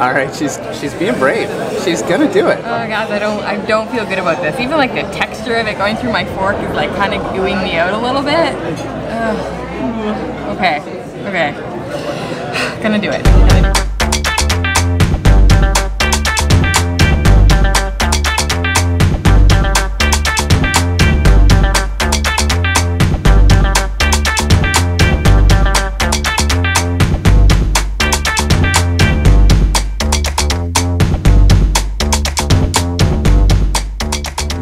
All right, she's she's being brave. She's gonna do it. Oh gosh, I don't I don't feel good about this. Even like the texture of it going through my fork is like kind of gooing me out a little bit. Ugh. Okay, okay. Gonna do it.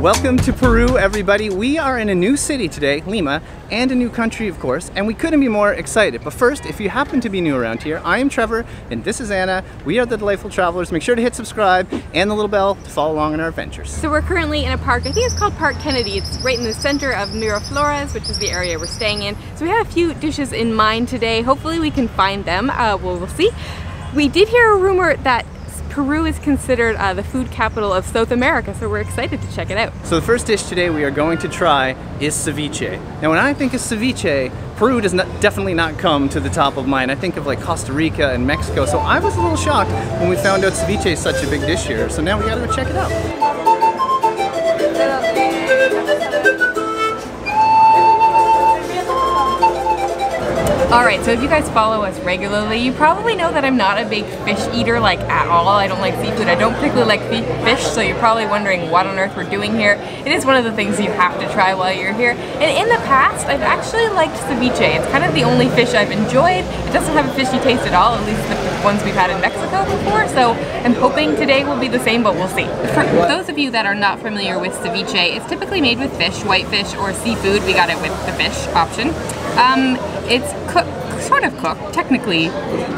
Welcome to Peru, everybody. We are in a new city today, Lima, and a new country, of course, and we couldn't be more excited. But first, if you happen to be new around here, I am Trevor, and this is Anna. We are the Delightful Travelers. Make sure to hit subscribe and the little bell to follow along in our adventures. So we're currently in a park, I think it's called Park Kennedy. It's right in the center of Miraflores, which is the area we're staying in. So we have a few dishes in mind today. Hopefully we can find them. Uh, we'll, we'll see. We did hear a rumor that Peru is considered uh, the food capital of South America, so we're excited to check it out. So the first dish today we are going to try is ceviche. Now when I think of ceviche, Peru does not, definitely not come to the top of mind. I think of like Costa Rica and Mexico, so I was a little shocked when we found out ceviche is such a big dish here. So now we gotta go check it out. Alright, so if you guys follow us regularly, you probably know that I'm not a big fish eater, like at all. I don't like seafood. I don't particularly like fish, so you're probably wondering what on earth we're doing here. It is one of the things you have to try while you're here. And in the past, I've actually liked ceviche. It's kind of the only fish I've enjoyed. It doesn't have a fishy taste at all, at least the ones we've had in Mexico before, so I'm hoping today will be the same, but we'll see. For those of you that are not familiar with ceviche, it's typically made with fish, whitefish, or seafood. We got it with the fish option. Um, it's cooked, sort of cooked, technically,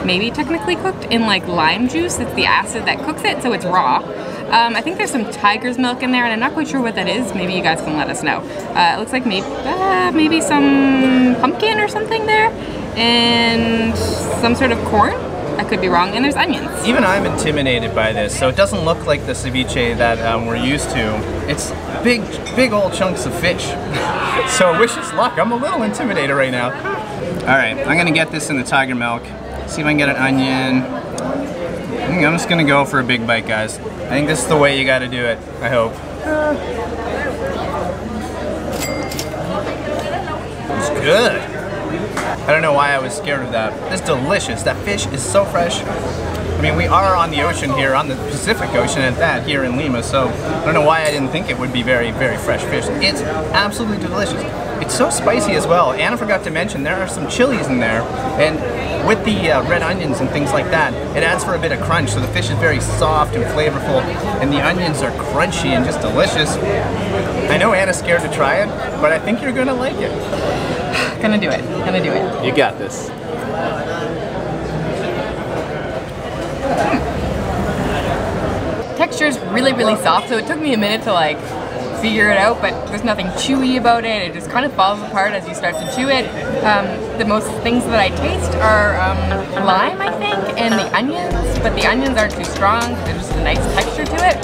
maybe technically cooked in like lime juice. It's the acid that cooks it, so it's raw. Um, I think there's some tiger's milk in there, and I'm not quite sure what that is. Maybe you guys can let us know. Uh, it looks like maybe, uh, maybe some pumpkin or something there, and some sort of corn. I could be wrong, and there's onions. Even I'm intimidated by this, so it doesn't look like the ceviche that um, we're used to. It's big, big old chunks of fish. so wish us luck. I'm a little intimidated right now. All right, I'm gonna get this in the tiger milk. See if I can get an onion. Hmm, I'm just gonna go for a big bite, guys. I think this is the way you gotta do it, I hope. It's good. I don't know why I was scared of that. It's delicious. That fish is so fresh. I mean, we are on the ocean here, on the Pacific Ocean at that, here in Lima, so I don't know why I didn't think it would be very, very fresh fish. It's absolutely delicious. It's so spicy as well. Anna forgot to mention there are some chilies in there, and with the uh, red onions and things like that, it adds for a bit of crunch, so the fish is very soft and flavorful, and the onions are crunchy and just delicious. I know Anna's scared to try it, but I think you're gonna like it. Gonna do it. Gonna do it. You got this. Texture is really, really soft, so it took me a minute to like figure it out, but there's nothing chewy about it. It just kind of falls apart as you start to chew it. Um, the most things that I taste are um, lime, I think, and the onions, but the onions aren't too strong. There's just a nice texture to it.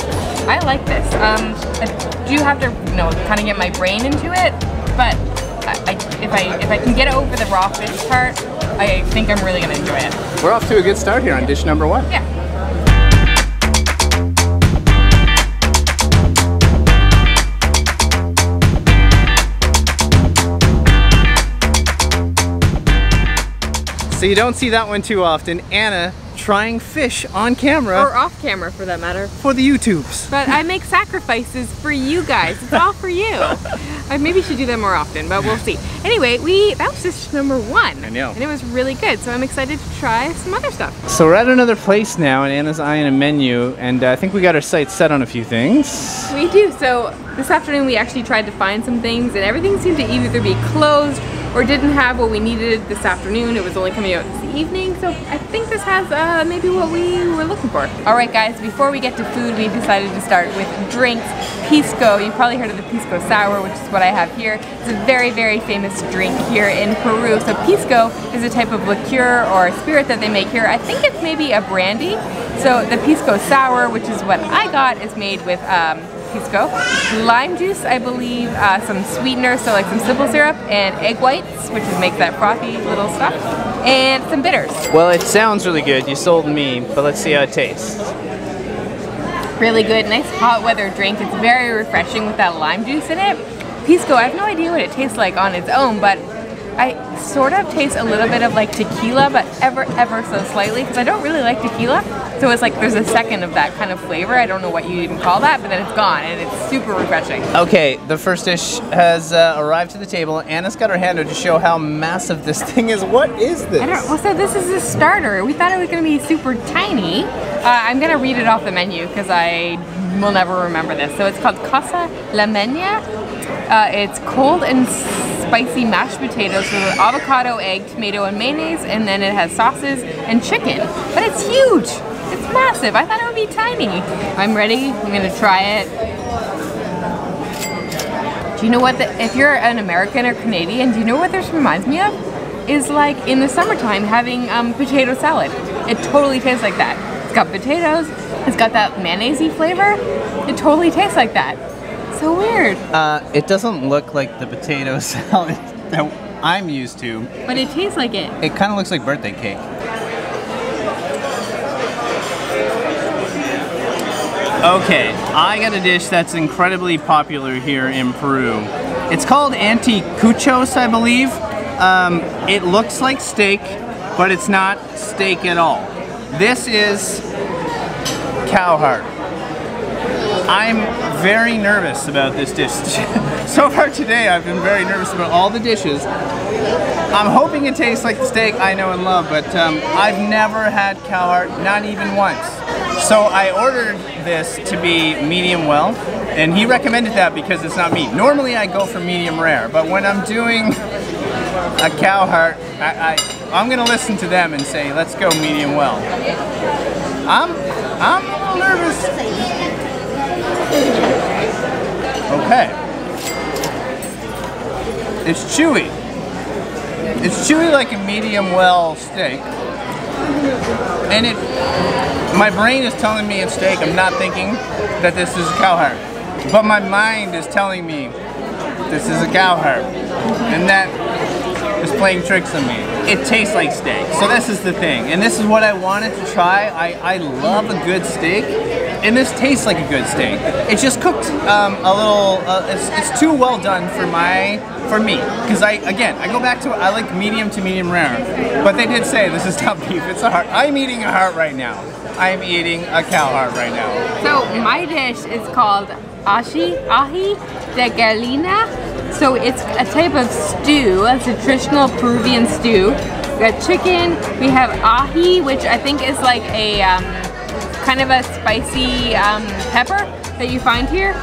I like this. Um, I do have to, you know, kind of get my brain into it, but I, if I if I can get over the raw fish part, I think I'm really gonna enjoy it. We're off to a good start here on dish number one. Yeah. So you don't see that one too often. Anna trying fish on camera. Or off camera for that matter. For the YouTubes. But I make sacrifices for you guys. It's all for you. I maybe should do that more often, but we'll see. Anyway, we that was dish number one. I know. And it was really good, so I'm excited to try some other stuff. So we're at another place now, and Anna's eyeing a menu, and uh, I think we got our sights set on a few things. We do. So this afternoon we actually tried to find some things, and everything seemed to either be closed or didn't have what we needed this afternoon. It was only coming out this evening, so I think this has uh, maybe what we were looking for. All right, guys, before we get to food, we decided to start with drinks. Pisco, you've probably heard of the Pisco Sour, which is what I have here. It's a very, very famous drink here in Peru. So Pisco is a type of liqueur or spirit that they make here. I think it's maybe a brandy. So the Pisco Sour, which is what I got, is made with um, pisco. Lime juice, I believe, uh, some sweetener, so like some simple syrup, and egg whites, which make that frothy little stuff. and some bitters. Well, it sounds really good. You sold me, but let's see how it tastes. Really good, nice hot weather drink. It's very refreshing with that lime juice in it. Pisco, I have no idea what it tastes like on its own, but I sort of taste a little bit of like tequila, but ever, ever so slightly, because I don't really like tequila. So it's like there's a second of that kind of flavor. I don't know what you even call that, but then it's gone, and it's super refreshing. Okay, the first dish has uh, arrived to the table. Anna's got her hand out to show how massive this thing is. What is this? I don't, well, so this is a starter. We thought it was going to be super tiny. Uh, I'm going to read it off the menu because I will never remember this. So it's called Causa Limeña. Uh, it's cold and spicy mashed potatoes with avocado, egg, tomato, and mayonnaise, and then it has sauces and chicken. But it's huge. It's massive. I thought it would be tiny. I'm ready. I'm gonna try it. Do you know what? The, if you're an American or Canadian, do you know what this reminds me of? Is like in the summertime having um, potato salad. It totally tastes like that. It's got potatoes. It's got that mayonnaise flavor. It totally tastes like that. So weird. Uh, it doesn't look like the potato salad that I'm used to. But it tastes like it. It kind of looks like birthday cake. Okay, I got a dish that's incredibly popular here in Peru. It's called anticuchos, I believe. Um, it looks like steak, but it's not steak at all. This is cow heart. I'm very nervous about this dish. so far today, I've been very nervous about all the dishes. I'm hoping it tastes like the steak I know and love, but um, I've never had cow heart, not even once. So I ordered this to be medium well, and he recommended that because it's not meat. Normally I go for medium rare, but when I'm doing a cow heart, I, I, I'm gonna listen to them and say, let's go medium well. I'm, I'm a little nervous. Okay. It's chewy. It's chewy like a medium well steak. And it, my brain is telling me it's steak. I'm not thinking that this is a cow heart. But my mind is telling me this is a cow heart. And that playing tricks on me. It tastes like steak. So this is the thing. And this is what I wanted to try. I, I love a good steak. And this tastes like a good steak. It's just cooked um, a little, uh, it's, it's too well done for my, for me. Because I, again, I go back to, I like medium to medium rare. But they did say this is not beef, it's a heart. I'm eating a heart right now. I'm eating a cow heart right now. So my dish is called ashi, aji de gallina. So it's a type of stew, it's a traditional Peruvian stew. We got chicken, we have aji, which I think is like a um, kind of a spicy um, pepper that you find here.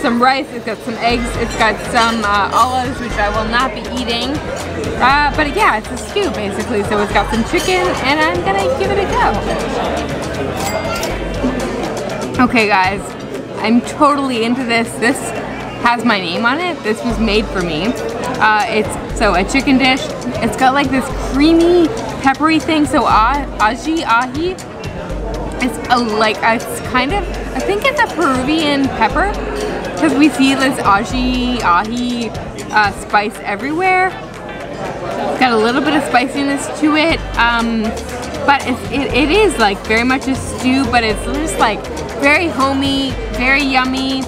Some rice, it's got some eggs, it's got some uh, olives, which I will not be eating. Uh, but yeah, it's a stew basically. So it's got some chicken and I'm gonna give it a go. Okay guys, I'm totally into this. This has my name on it. This was made for me. Uh, it's so a chicken dish. It's got like this creamy, peppery thing. So ah, aji ahi. It's a, like it's kind of. I think it's a Peruvian pepper because we see this aji ahi uh, spice everywhere. It's got a little bit of spiciness to it. Um, but it, it is like very much a stew, but it's just like very homey, very yummy,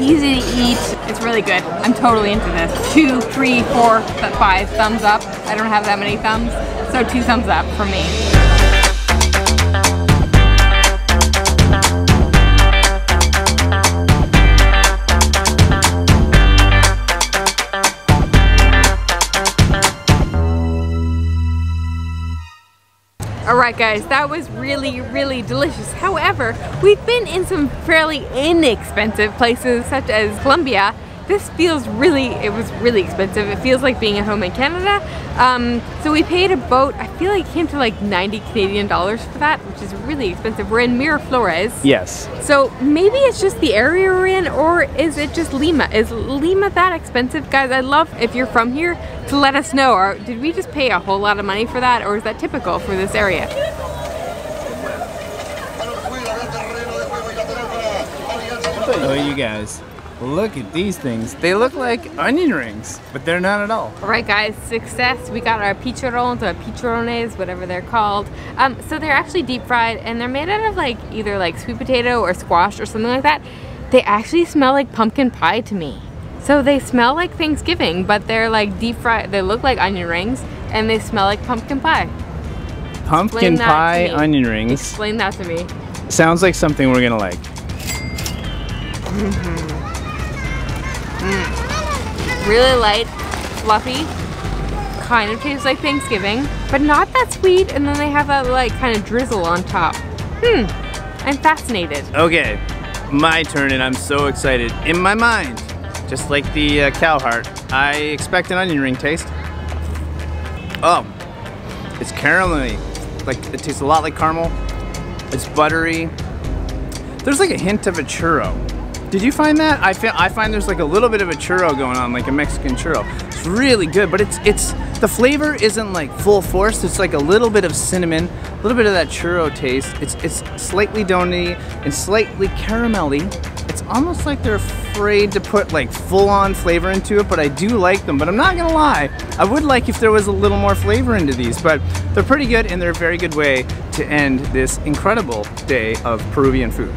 easy to eat. It's really good. I'm totally into this. Two, three, four, five thumbs up. I don't have that many thumbs, so two thumbs up for me. Alright guys, that was really, really delicious. However, we've been in some fairly inexpensive places such as Colombia. This feels really, it was really expensive. It feels like being at home in Canada. Um, so we paid a boat, I feel like it came to like 90 Canadian dollars for that, which is really expensive. We're in Miraflores. Yes. So maybe it's just the area we're in or is it just Lima? Is Lima that expensive? Guys, I'd love if you're from here to let us know. Or did we just pay a whole lot of money for that or is that typical for this area? Oh, you guys. Look at these things. They look like onion rings, but they're not at all. All right, guys, success. We got our picharones or picharones, whatever they're called. Um, so they're actually deep fried and they're made out of like either like sweet potato or squash or something like that. They actually smell like pumpkin pie to me. So they smell like Thanksgiving, but they're like deep fried. They look like onion rings and they smell like pumpkin pie. Pumpkin pie onion rings. Explain that to me. Sounds like something we're gonna like. Really light, fluffy, kind of tastes like Thanksgiving, but not that sweet. And then they have that like kind of drizzle on top. Hmm, I'm fascinated. Okay, my turn, and I'm so excited. In my mind, just like the uh, cow heart, I expect an onion ring taste. Oh, it's caramelly. Like it tastes a lot like caramel. It's buttery. There's like a hint of a churro. Did you find that? I feel I find there's like a little bit of a churro going on, like a Mexican churro. It's really good, but it's it's the flavor isn't like full force. It's like a little bit of cinnamon, a little bit of that churro taste. It's it's slightly donut and slightly caramelly. It's almost like they're afraid to put like full on flavor into it, but I do like them. But I'm not gonna lie, I would like if there was a little more flavor into these, but they're pretty good and they're a very good way to end this incredible day of Peruvian food.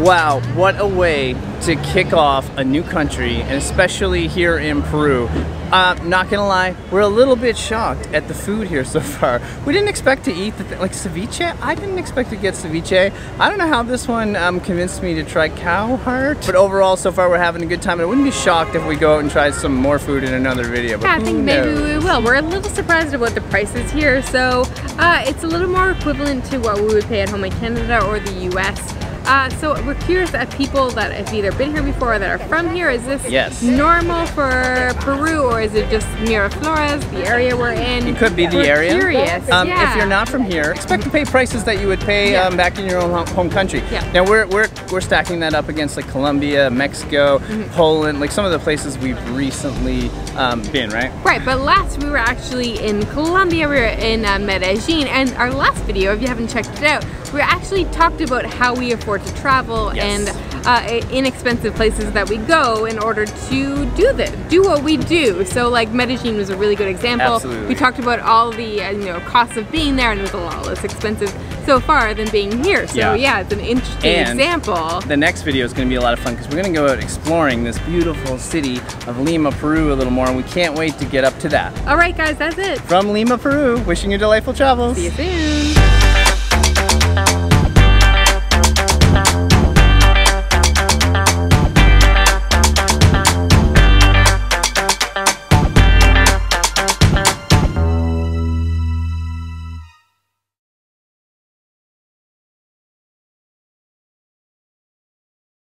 Wow, what a way to kick off a new country, and especially here in Peru. Uh, not gonna lie, we're a little bit shocked at the food here so far. We didn't expect to eat like ceviche. I didn't expect to get ceviche. I don't know how this one um, convinced me to try cow heart, but overall, so far we're having a good time. I wouldn't be shocked if we go out and try some more food in another video. But Yeah, I think maybe we will. We're a little surprised about the prices here, so uh, it's a little more equivalent to what we would pay at home in Canada or the US. Uh, so we're curious at people that have either been here before or that are from here. Is this Yes. normal for Peru or is it just Miraflores, the area we're in? It could be the We're area. Curious. Um, yeah. If you're not from here, expect to pay prices that you would pay Yeah. um, back in your own home- country. Yeah. Now we're, we're we're stacking that up against like Colombia, Mexico, Mm-hmm. Poland, like some of the places we've recently um, been, right? Right, but last we were actually in Colombia, we were in uh, Medellin, and our last video, if you haven't checked it out, we actually talked about how we afford to travel Yes. and uh, inexpensive places that we go in order to do this, do what we do. So like Medellin was a really good example. Absolutely. We talked about all the uh, you know costs of being there, and it was a lot less expensive so far than being here. So Yeah. yeah, it's an interesting And- example. The next video is going to be a lot of fun because we're going to go out exploring this beautiful city of Lima, Peru a little more, and we can't wait to get up to that. All right, guys, that's it. From Lima, Peru, wishing you delightful travels. See you soon.